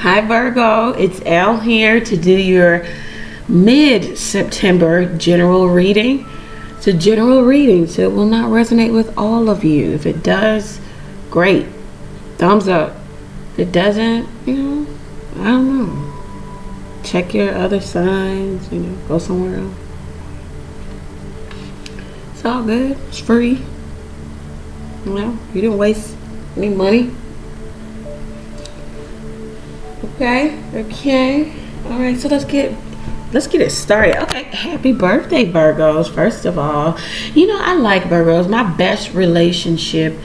Hi Virgo, it's Elle here to do your mid-September general reading. It's a general reading, so it will not resonate with all of you. If it does, great. Thumbs up. If it doesn't, you know, I don't know. Check your other signs, you know, go somewhere else. It's all good. It's free. You know, you didn't waste any money. Okay, okay. All right, so let's get let's get it started. Okay, happy birthday, Virgos. First of all, you know I like Virgos. My best relationship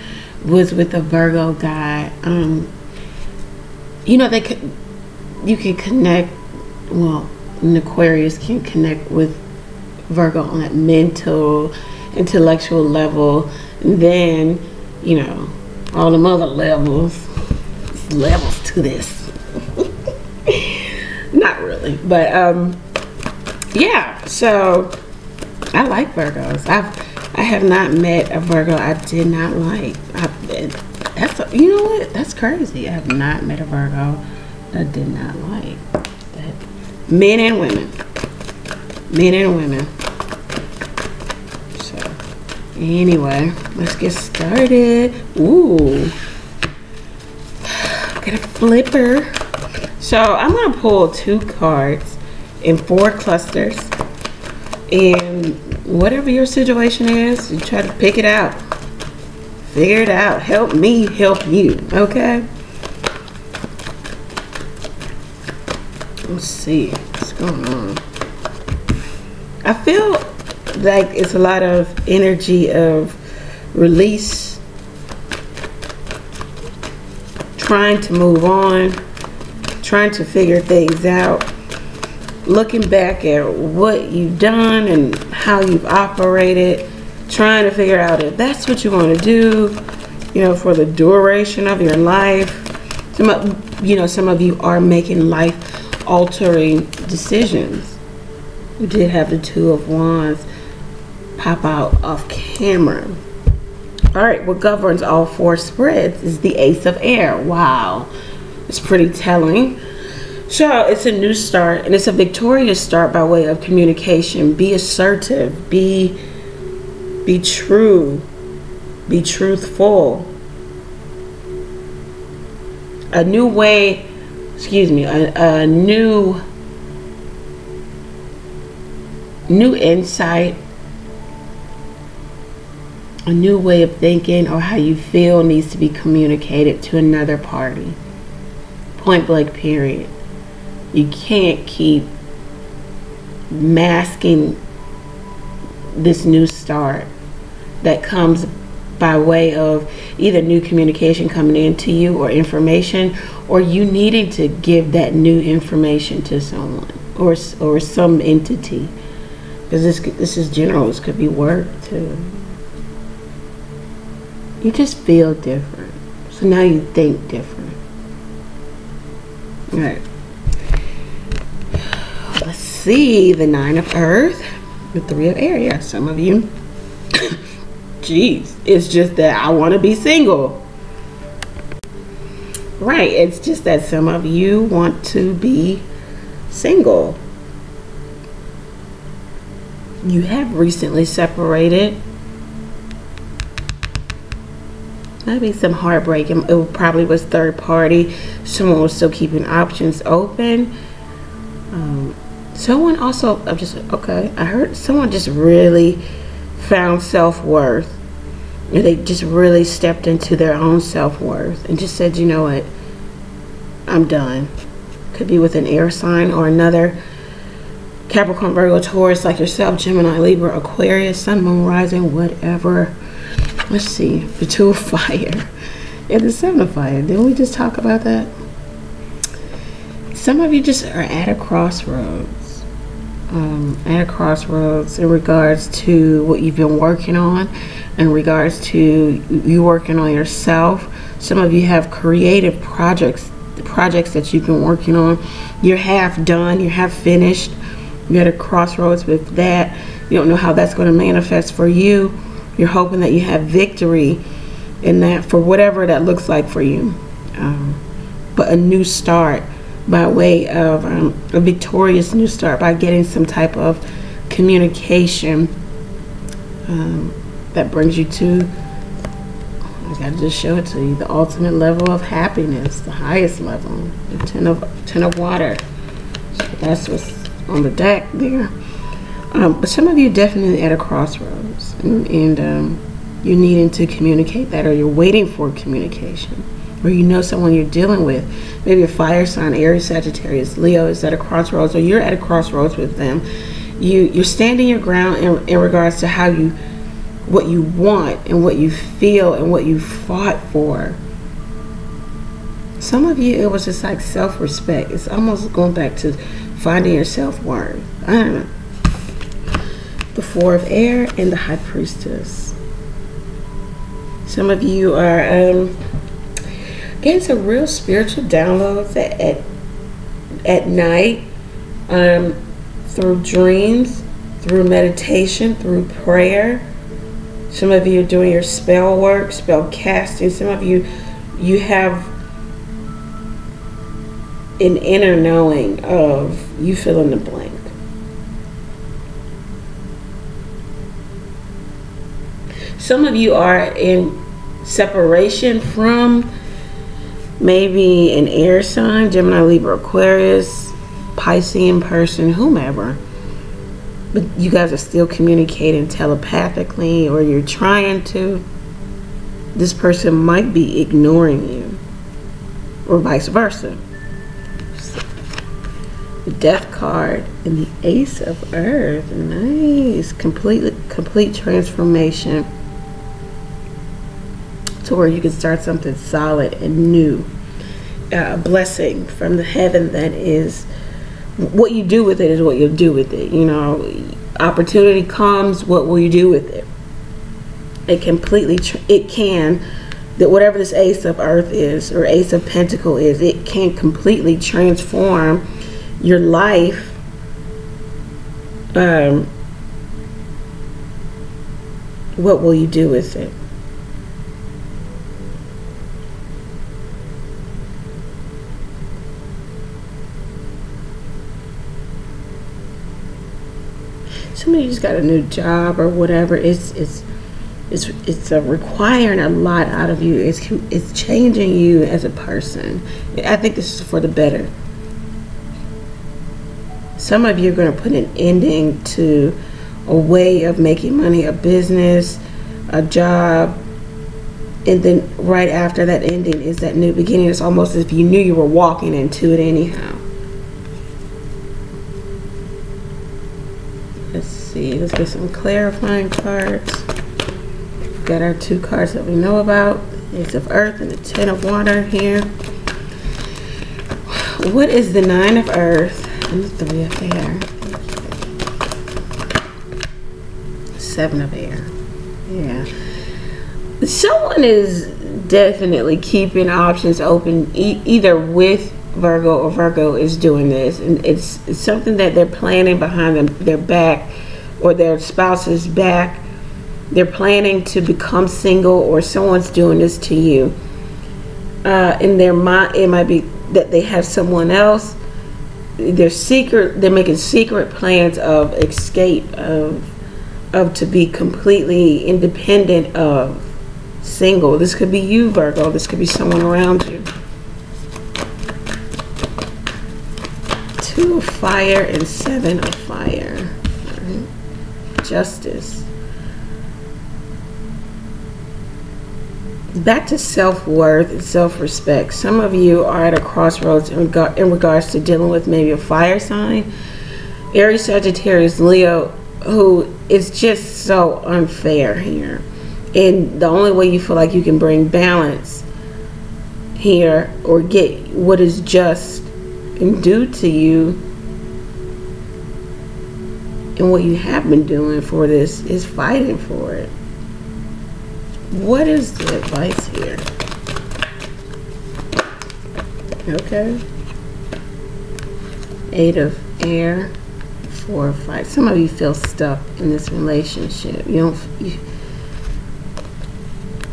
was with a Virgo guy. Um, you know they could, you can connect. Well, an Aquarius can connect with Virgo on that mental, intellectual level. And then, you know, all the other levels, levels to this. Not really, but um, yeah. So I like Virgos. I've I have not met a Virgo I did not like. I, that's a, you know what? That's crazy. I have not met a Virgo I did not like. That men and women, men and women. So anyway, let's get started. Ooh, got a flipper. So I'm gonna pull two cards in four clusters. And whatever your situation is, you try to pick it out. Figure it out. Help me help you, okay? Let's see what's going on. I feel like it's a lot of energy of release, trying to move on, trying to figure things out, looking back at what you've done and how you've operated, trying to figure out if that's what you want to do, you know, for the duration of your life. Some of, you know, some of you are making life altering decisions. We did have the Two of Wands pop out off camera. All right, what governs all four spreads is the Ace of Air. Wow. It's pretty telling. So it's a new start and it's a victorious start by way of communication. Be assertive, be be true, be truthful. A new way, excuse me, a, a new new insight, a new way of thinking or how you feel needs to be communicated to another party point blank period. You can't keep masking this new start that comes by way of either new communication coming into you or information or you needing to give that new information to someone or or some entity. Because this this is general this could be work too. You just feel different. So now you think different right. Let's see the nine of earth, the three of air. Yeah, some of you. Jeez, it's just that I want to be single. Right, it's just that some of you want to be single. You have recently separated maybe some heartbreak. It probably was third party. Someone was still keeping options open. Um, someone also, I'm just, okay, I heard someone just really found self worth. They just really stepped into their own self worth and just said, you know what, I'm done. Could be with an air sign or another Capricorn, Virgo, Taurus, like yourself, Gemini, Libra, Aquarius, Sun, Moon, Rising, whatever let's see, the two of fire and the seven of fire. Didn't we just talk about that? Some of you just are at a crossroads. Um, at a crossroads in regards to what you've been working on, in regards to you working on yourself. Some of you have creative projects, projects that you've been working on. You're half done, you're half finished. You're at a crossroads with that. You don't know how that's going to manifest for you you're hoping that you have victory in that for whatever that looks like for you. Um, but a new start by way of um, a victorious new start by getting some type of communication um, that brings you to I gotta just show it to you the ultimate level of happiness the highest level the ten of ten of water so that's what's on the deck there um, but some of you definitely at a crossroads and, and um, you're needing to communicate that or you're waiting for communication or you know someone you're dealing with. Maybe a fire sign aries sagittarius leo is at a crossroads or you're at a crossroads with them. You you're standing your ground in, in regards to how you what you want and what you feel and what you fought for. Some of you it was just like self-respect. It's almost going back to finding your self-worth. I don't know the four of air and the high priestess some of you are um, getting some real spiritual downloads at at, at night um, through dreams, through meditation, through prayer. Some of you are doing your spell work, spell casting. Some of you, you have an inner knowing of you fill in the blank. Some of you are in separation from maybe an air sign, Gemini, Libra, Aquarius, Piscean person, whomever. But you guys are still communicating telepathically or you're trying to. This person might be ignoring you or vice versa. The death card and the ace of earth. Nice. Complete, complete transformation to where you can start something solid and new. A uh, blessing from the heaven that is what you do with it is what you'll do with it. You know, opportunity comes, what will you do with it? It completely, it can, that whatever this ace of earth is or ace of pentacle is, it can completely transform your life. Um, what will you do with it? Somebody just got a new job or whatever, it's it's it's it's a requiring a lot out of you. It's it's changing you as a person. I think this is for the better. Some of you are going to put an ending to a way of making money, a business, a job, and then right after that ending is that new beginning. It's almost as if you knew you were walking into it anyhow. See. Let's get some clarifying cards. Got our two cards that we know about. Ace of Earth and the Ten of Water here. What is the Nine of Earth and the Three of Air? Seven of Air. Yeah. Someone is definitely keeping options open e either with Virgo or Virgo is doing this and it's, it's something that they're planning behind them, their back or their spouse's back, they're planning to become single or someone's doing this to you. Uh, in their mind, it might be that they have someone else. They're secret. They're making secret plans of escape of of to be completely independent of single. This could be you, Virgo. This could be someone around you. Fire and seven of fire justice. Back to self worth and self respect. Some of you are at a crossroads in, regard, in regards to dealing with maybe a fire sign, Aries, Sagittarius, Leo, who is just so unfair here. And the only way you feel like you can bring balance here or get what is just and due to you and what you have been doing for this is fighting for it. What is the advice here? Okay. Eight of air, four of five. Some of you feel stuck in this relationship. You don't. You,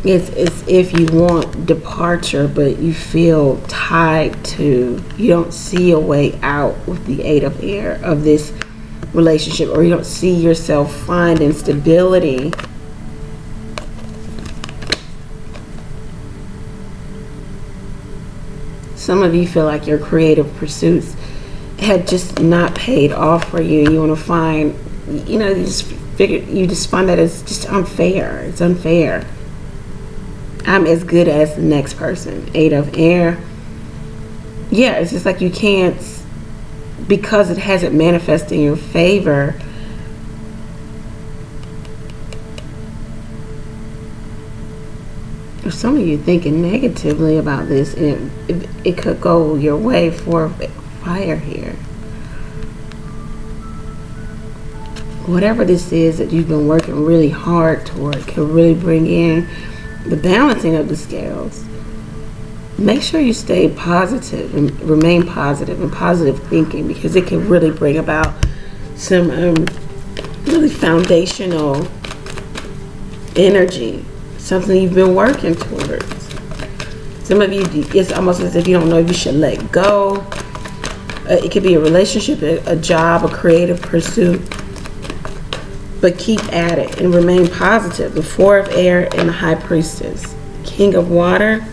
it's, it's if you want departure, but you feel tied to, you don't see a way out with the eight of air of this relationship, or you don't see yourself finding stability. Some of you feel like your creative pursuits had just not paid off for you. You want to find, you know, you just figure, you just find that it's just unfair. It's unfair I'm as good as the next person. Eight of air. Yeah, it's just like you can't, because it hasn't manifested in your favor. Or some of you thinking negatively about this, it, it, it could go your way for fire here. Whatever this is that you've been working really hard toward could really bring in the balancing of the scales, make sure you stay positive and remain positive and positive thinking because it can really bring about some um, really foundational energy, something you've been working towards. Some of you, it's almost as if you don't know if you should let go. Uh, it could be a relationship, a, a job, a creative pursuit but keep at it and remain positive. The Four of Air and the High Priestess. King of Water.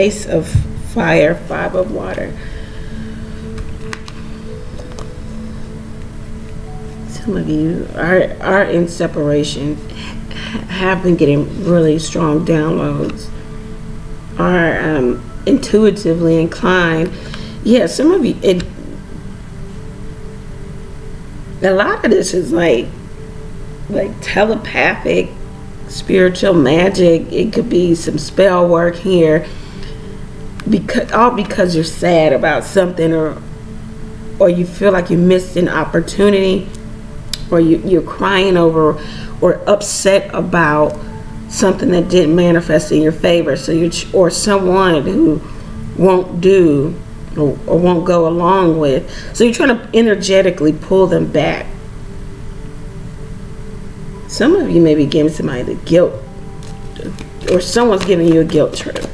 Ace of Fire, Five of Water. Some of you are, are in separation, have been getting really strong downloads, are um, intuitively inclined. Yeah, some of you, it, a lot of this is like, like telepathic, spiritual magic. It could be some spell work here, because all because you're sad about something, or or you feel like you missed an opportunity, or you, you're crying over, or upset about something that didn't manifest in your favor. So you or someone who won't do or, or won't go along with. So you're trying to energetically pull them back. Some of you may be giving somebody the guilt, or someone's giving you a guilt trip.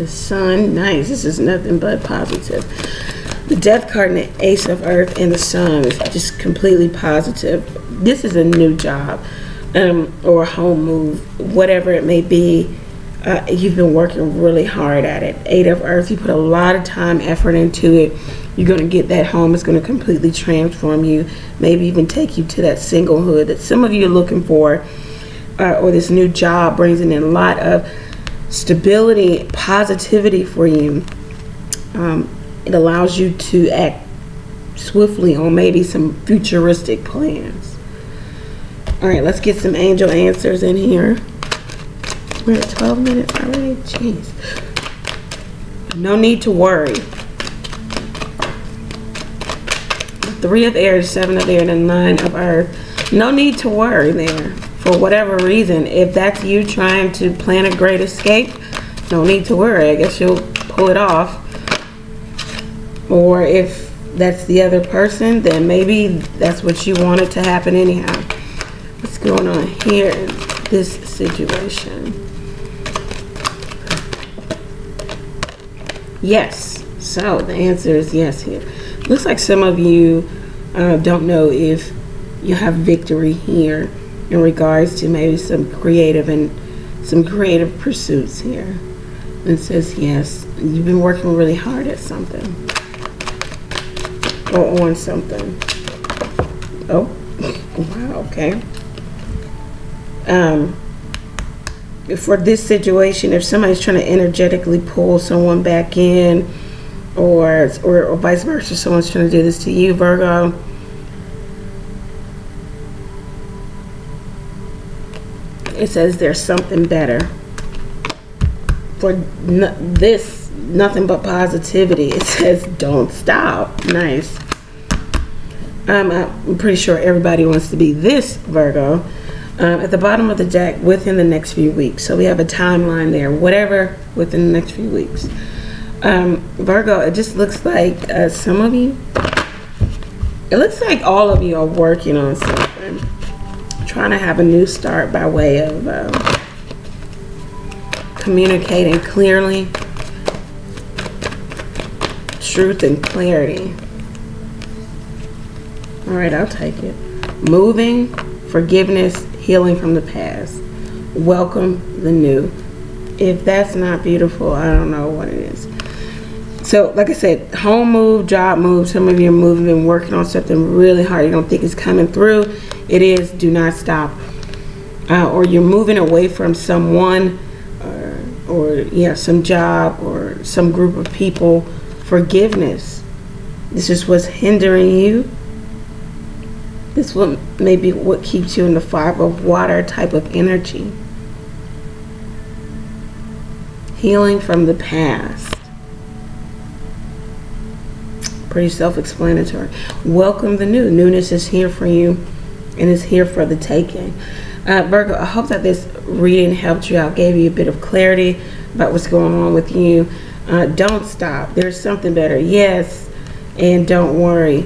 The sun, nice. This is nothing but positive. The death card and the ace of earth and the sun is just completely positive. This is a new job um, or a home move, whatever it may be. Uh, you've been working really hard at it. Eight of earth, you put a lot of time, effort into it. You're going to get that home. It's going to completely transform you, maybe even take you to that singlehood that some of you are looking for. Uh, or this new job brings in a lot of stability, positivity for you. Um, it allows you to act swiftly on maybe some futuristic plans. All right, let's get some angel answers in here. We're at 12 minutes already. Jeez. No need to worry. Three of air, seven of air, and nine of earth. No need to worry there. For whatever reason, if that's you trying to plan a great escape, no need to worry. I guess you'll pull it off or if that's the other person, then maybe that's what you wanted to happen anyhow. What's going on here in this situation? Yes. So the answer is yes here. Looks like some of you uh, don't know if you have victory here in regards to maybe some creative and some creative pursuits here. It says yes, you've been working really hard at something or on something. Oh, wow, okay. Um, for this situation, if somebody's trying to energetically pull someone back in, or, or, or vice versa, someone's trying to do this to you, Virgo, it says there's something better. For this nothing but positivity. It says don't stop. Nice. Um, I'm pretty sure everybody wants to be this Virgo. um, at the bottom of the deck within the next few weeks. So we have a timeline there, whatever within the next few weeks. Um, Virgo, it just looks like uh, some of you, it looks like all of you are working on something, trying to have a new start by way of um, communicating clearly, truth and clarity. All right, I'll take it. Moving, forgiveness, healing from the past. Welcome the new. If that's not beautiful, I don't know what it is. So, like I said, home move, job move. Some of you are moving and working on something really hard. You don't think it's coming through. It is. Do not stop. Uh, or you're moving away from someone, or, or yeah, some job or some group of people. Forgiveness. This is what's hindering you. This what maybe what keeps you in the five of water type of energy. Healing from the past pretty self-explanatory. Welcome the new. Newness is here for you and it's here for the taking. Uh, Virgo, I hope that this reading helped you out, gave you a bit of clarity about what's going on with you. Uh, don't stop. There's something better. Yes, and don't worry.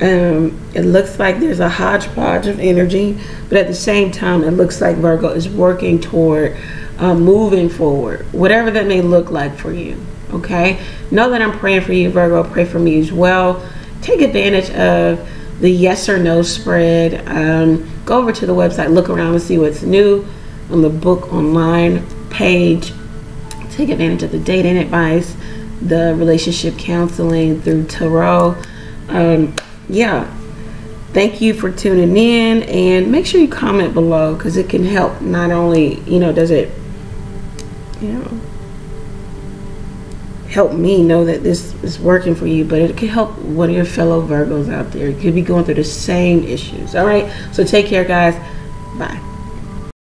Um, it looks like there's a hodgepodge of energy, but at the same time, it looks like Virgo is working toward uh, moving forward, whatever that may look like for you. Okay, know that I'm praying for you, Virgo. Pray for me as well. Take advantage of the yes or no spread. Um, go over to the website, look around and see what's new on the book online page. Take advantage of the dating advice, the relationship counseling through tarot. Um, yeah. Thank you for tuning in and make sure you comment below because it can help. Not only, you know, does it, you know, help me know that this is working for you, but it could help one of your fellow Virgos out there. Could be going through the same issues. All right. So take care, guys. Bye.